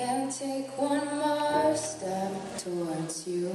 can't take one more step towards you.